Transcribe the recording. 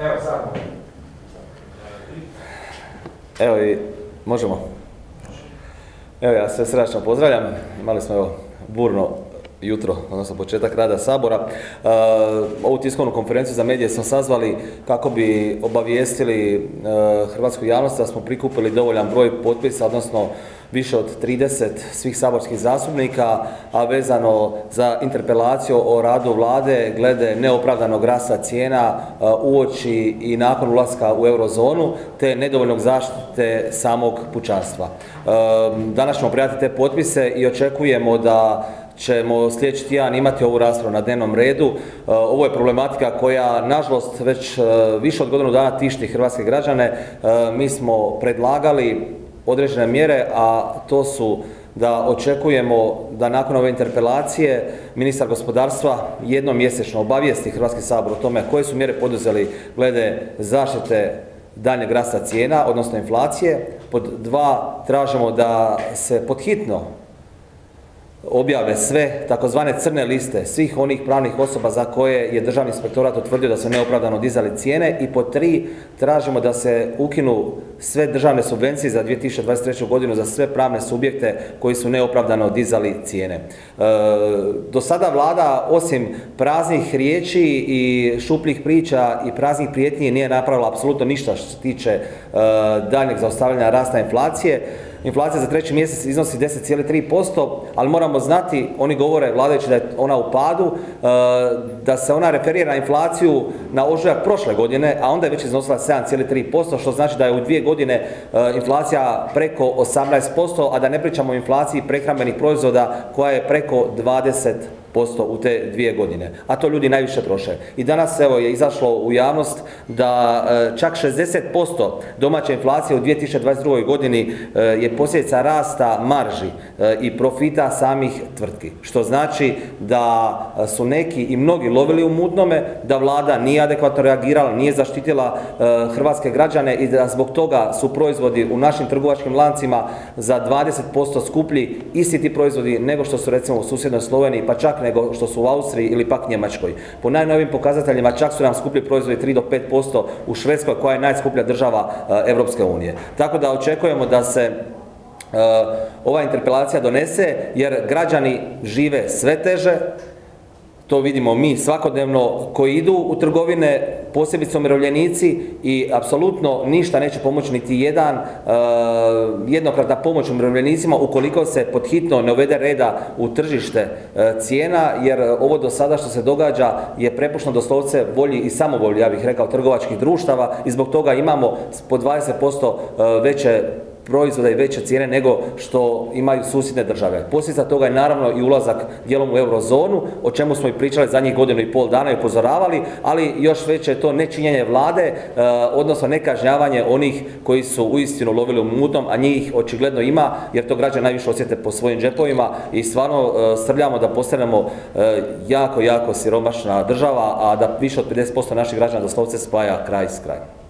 Evo sad. Evo i možemo. Evo ja sve srdačno pozdravljam. Imali smo evo burno jutro, odnosno početak rada Sabora. E, ovu tiskovnu konferenciju za medije smo sazvali kako bi obavijestili e, hrvatsku javnost da smo prikupili dovoljan broj potpisa, odnosno više od 30 svih saborskih zastupnika, a vezano za interpelaciju o radu vlade glede neopravdanog rasta cijena e, uoči i nakon ulaska u eurozonu, te nedovoljnog zaštite samog pučanstva. Danas ćemo prijati te potpise i očekujemo da ćemo sljedeći tjedan imati ovu raspravu na dnevnom redu. E, ovo je problematika koja, nažalost, već e, više od godinu dana tišti hrvatske građane. E, mi smo predlagali određene mjere, a to su da očekujemo da nakon ove interpelacije ministar gospodarstva jednom mjesečno obavijesti Hrvatski sabor o tome koje su mjere poduzeli glede zaštite daljnjeg rasta cijena, odnosno inflacije. Pod dva, tražimo da se podhitno objave sve takozvane crne liste svih onih pravnih osoba za koje je državni inspektorat utvrdio da su neopravdano dizali cijene i po tri tražimo da se ukinu sve državne subvencije za 2023. godinu za sve pravne subjekte koji su neopravdano dizali cijene. E, do sada vlada osim praznih riječi i šupljih priča i praznih prijetnji nije napravila apsolutno ništa što se tiče e, daljnjeg zaustavljanja rasta inflacije. Inflacija za treći mjesec iznosi 10,3%, ali moramo znati, oni govore vladajući da je ona u padu, e, da se ona referira na inflaciju na ožujak prošle godine, a onda je već iznosila 7,3%, što znači da je u dvije godine e, inflacija preko 18%, a da ne pričamo o inflaciji prehrambenih proizvoda koja je preko 20% u te dvije godine, a to ljudi najviše troše. I danas evo je izašlo u javnost da e, čak 60% domaće inflacije u 2022. godini e, je posljedica rasta marži e, i profita samih tvrtki. Što znači da su neki i mnogi lovili u mutnome, da vlada nije adekvatno reagirala, nije zaštitila hrvatske građane i da zbog toga su proizvodi u našim trgovačkim lancima za 20% skuplji isti ti proizvodi nego što su recimo u susjednoj Sloveniji, pa čak nego što su u Austriji ili pak Njemačkoj. Po najnovim pokazateljima čak su nam skuplji proizvodi 3 do 5% u Švedskoj koja je najskuplja država Europske unije. Tako da očekujemo da se e, ova interpelacija donese jer građani žive sve teže, to vidimo mi svakodnevno koji idu u trgovine, posebice umirovljenici i apsolutno ništa neće pomoći niti jedan e, jednokratna pomoć umirovljenicima ukoliko se podhitno ne uvede reda u tržište e, cijena jer ovo do sada što se događa je prepušteno doslovce volji i samovolji, ja bih rekao, trgovačkih društava i zbog toga imamo po 20% e, veće proizvoda i veće cijene nego što imaju susjedne države. Posljedica toga je naravno i ulazak dijelom u eurozonu, o čemu smo i pričali zadnjih godinu i pol dana i upozoravali, ali još veće je to nečinjenje vlade, e, odnosno nekažnjavanje onih koji su uistinu lovili u mutnom, a njih očigledno ima, jer to građani najviše osjete po svojim džepovima i stvarno e, srljamo da postanemo e, jako, jako siromašna država, a da više od 50% naših građana doslovce spaja kraj s krajem.